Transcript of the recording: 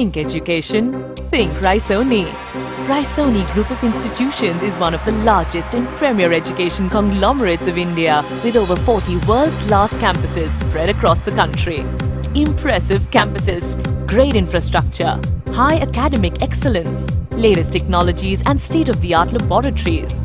Think education, think Raisoni. Raisoni Group of Institutions is one of the largest and premier education conglomerates of India with over 40 world-class campuses spread across the country. Impressive campuses, great infrastructure, high academic excellence, latest technologies and state-of-the-art laboratories.